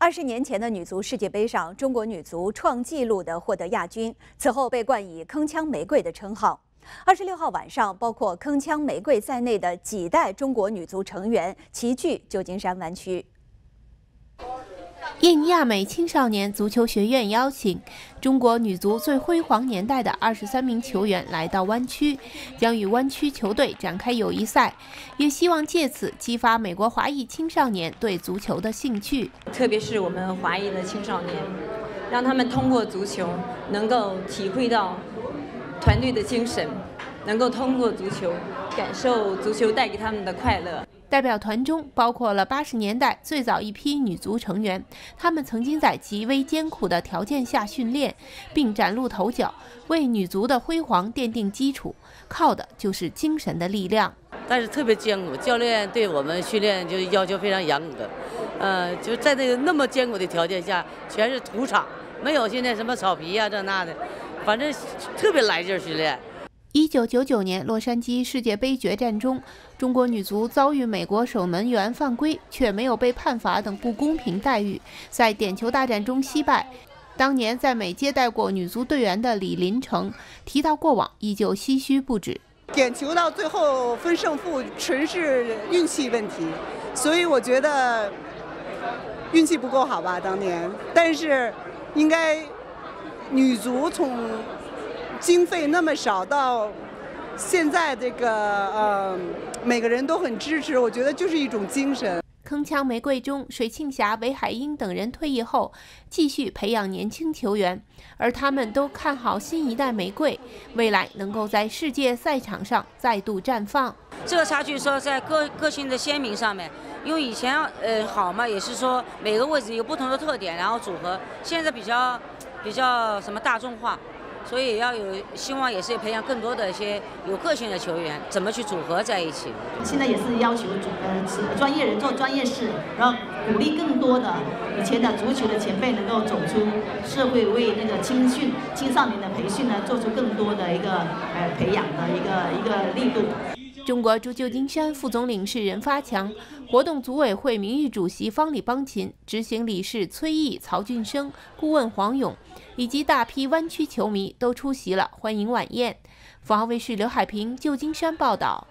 二十年前的女足世界杯上，中国女足创纪录的获得亚军，此后被冠以“铿锵玫瑰”的称号。二十六号晚上，包括铿锵玫瑰在内的几代中国女足成员齐聚旧金山湾区。应亚美青少年足球学院邀请，中国女足最辉煌年代的二十三名球员来到湾区，将与湾区球队展开友谊赛，也希望借此激发美国华裔青少年对足球的兴趣。特别是我们华裔的青少年，让他们通过足球能够体会到团队的精神，能够通过足球感受足球带给他们的快乐。代表团中包括了八十年代最早一批女足成员，她们曾经在极为艰苦的条件下训练，并崭露头角，为女足的辉煌奠定基础，靠的就是精神的力量。但是特别艰苦，教练对我们训练就要求非常严格，呃，就在那个那么艰苦的条件下，全是土场，没有现在什么草皮呀这那的，反正特别来劲训练。一九九九年洛杉矶世界杯决战中，中国女足遭遇美国守门员犯规，却没有被判罚等不公平待遇，在点球大战中惜败。当年在美接待过女足队员的李林成提到过往，依旧唏嘘不止。点球到最后分胜负，纯是运气问题，所以我觉得运气不够好吧，当年。但是应该女足从。经费那么少，到现在这个呃，每个人都很支持，我觉得就是一种精神。铿锵玫瑰中，水庆霞、韦海英等人退役后，继续培养年轻球员，而他们都看好新一代玫瑰，未来能够在世界赛场上再度绽放。这个差距说在个个性的鲜明上面，因为以前呃好嘛，也是说每个位置有不同的特点，然后组合，现在比较比较什么大众化。所以要有希望，也是培养更多的一些有个性的球员，怎么去组合在一起？现在也是要求呃专业人做专业事，然后鼓励更多的以前的足球的前辈能够走出社会，为那个青训青少年的培训呢做出更多的一个呃培养的一个一个力度。中国驻旧金山副总领事任发强、活动组委会名誉主席方礼邦琴、执行理事崔毅、曹俊生、顾问黄勇，以及大批湾区球迷都出席了欢迎晚宴。凤凰卫视刘海平旧金山报道。